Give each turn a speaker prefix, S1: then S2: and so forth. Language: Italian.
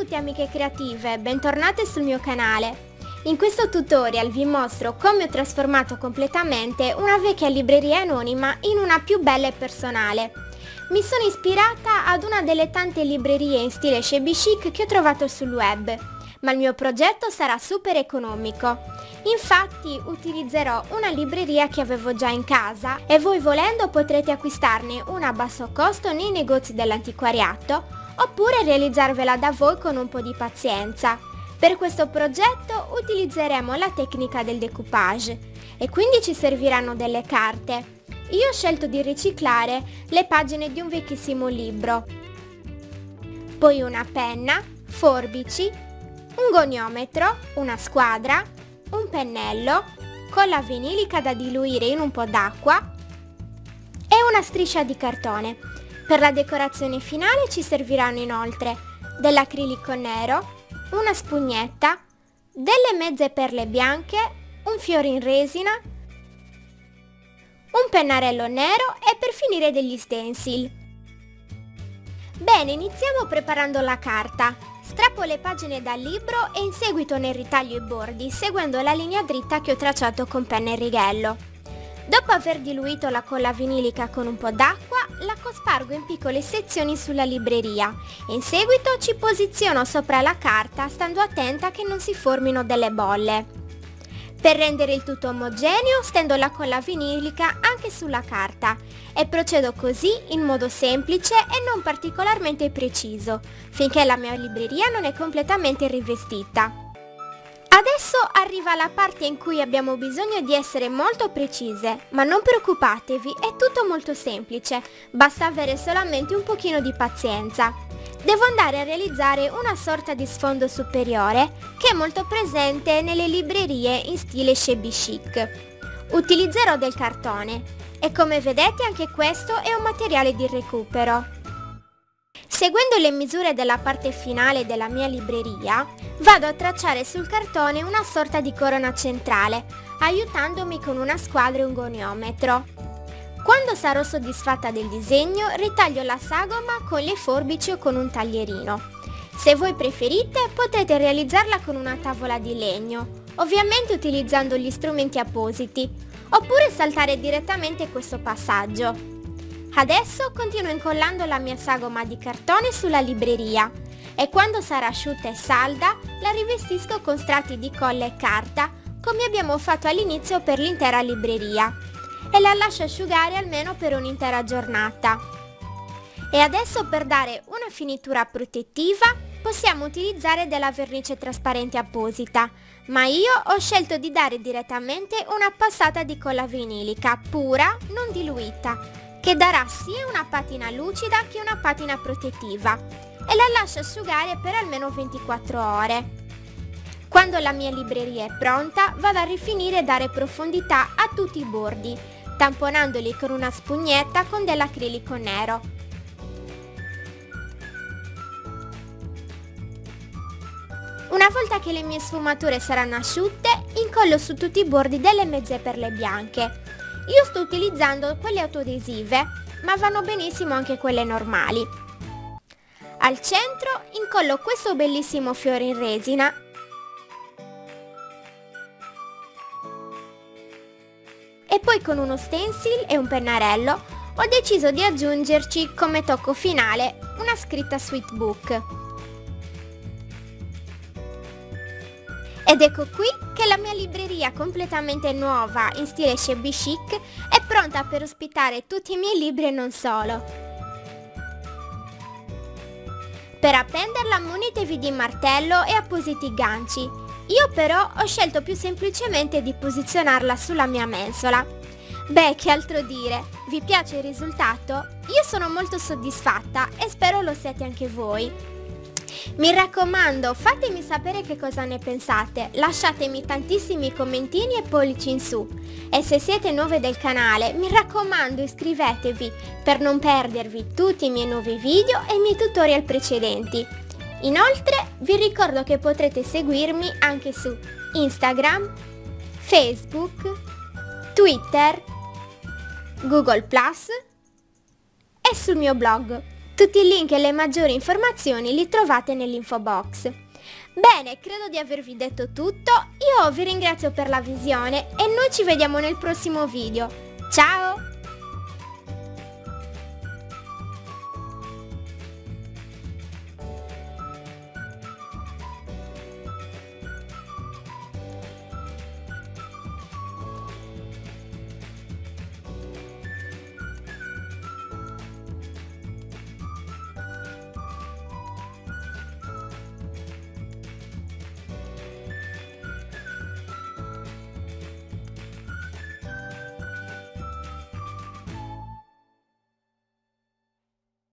S1: tutti amiche creative, bentornate sul mio canale. In questo tutorial vi mostro come ho trasformato completamente una vecchia libreria anonima in una più bella e personale. Mi sono ispirata ad una delle tante librerie in stile shabby chic che ho trovato sul web, ma il mio progetto sarà super economico. Infatti utilizzerò una libreria che avevo già in casa e voi volendo potrete acquistarne una a basso costo nei negozi dell'antiquariato oppure realizzarvela da voi con un po' di pazienza. Per questo progetto utilizzeremo la tecnica del decoupage e quindi ci serviranno delle carte. Io ho scelto di riciclare le pagine di un vecchissimo libro, poi una penna, forbici, un goniometro, una squadra, un pennello, colla vinilica da diluire in un po' d'acqua e una striscia di cartone. Per la decorazione finale ci serviranno inoltre dell'acrilico nero, una spugnetta, delle mezze perle bianche, un fiore in resina, un pennarello nero e per finire degli stencil. Bene, iniziamo preparando la carta. Strappo le pagine dal libro e in seguito ne ritaglio i bordi seguendo la linea dritta che ho tracciato con penna e righello. Dopo aver diluito la colla vinilica con un po' d'acqua, la cospargo in piccole sezioni sulla libreria e in seguito ci posiziono sopra la carta stando attenta che non si formino delle bolle. Per rendere il tutto omogeneo stendo la colla vinilica anche sulla carta e procedo così in modo semplice e non particolarmente preciso, finché la mia libreria non è completamente rivestita. Adesso arriva la parte in cui abbiamo bisogno di essere molto precise, ma non preoccupatevi, è tutto molto semplice, basta avere solamente un pochino di pazienza. Devo andare a realizzare una sorta di sfondo superiore che è molto presente nelle librerie in stile shabby chic. Utilizzerò del cartone e come vedete anche questo è un materiale di recupero. Seguendo le misure della parte finale della mia libreria, vado a tracciare sul cartone una sorta di corona centrale, aiutandomi con una squadra e un goniometro. Quando sarò soddisfatta del disegno, ritaglio la sagoma con le forbici o con un taglierino. Se voi preferite, potete realizzarla con una tavola di legno, ovviamente utilizzando gli strumenti appositi, oppure saltare direttamente questo passaggio. Adesso continuo incollando la mia sagoma di cartone sulla libreria e quando sarà asciutta e salda la rivestisco con strati di colla e carta come abbiamo fatto all'inizio per l'intera libreria e la lascio asciugare almeno per un'intera giornata. E adesso per dare una finitura protettiva possiamo utilizzare della vernice trasparente apposita, ma io ho scelto di dare direttamente una passata di colla vinilica pura, non diluita, che darà sia una patina lucida che una patina protettiva e la lascio asciugare per almeno 24 ore. Quando la mia libreria è pronta vado a rifinire e dare profondità a tutti i bordi, tamponandoli con una spugnetta con dell'acrilico nero. Una volta che le mie sfumature saranno asciutte, incollo su tutti i bordi delle mezze perle bianche io sto utilizzando quelle autoadesive, ma vanno benissimo anche quelle normali. Al centro incollo questo bellissimo fiore in resina e poi con uno stencil e un pennarello ho deciso di aggiungerci come tocco finale una scritta sweet book. Ed ecco qui che la mia libreria completamente nuova in stile shabby chic è pronta per ospitare tutti i miei libri e non solo. Per appenderla munitevi di martello e appositi ganci. Io però ho scelto più semplicemente di posizionarla sulla mia mensola. Beh, che altro dire, vi piace il risultato? Io sono molto soddisfatta e spero lo siate anche voi. Mi raccomando, fatemi sapere che cosa ne pensate, lasciatemi tantissimi commentini e pollici in su. E se siete nuove del canale, mi raccomando iscrivetevi per non perdervi tutti i miei nuovi video e i miei tutorial precedenti. Inoltre vi ricordo che potrete seguirmi anche su Instagram, Facebook, Twitter, Google ⁇ e sul mio blog Tutti i link e le maggiori informazioni li trovate nell'info box. Bene, credo di avervi detto tutto, io vi ringrazio per la visione e noi ci vediamo nel prossimo video. Ciao!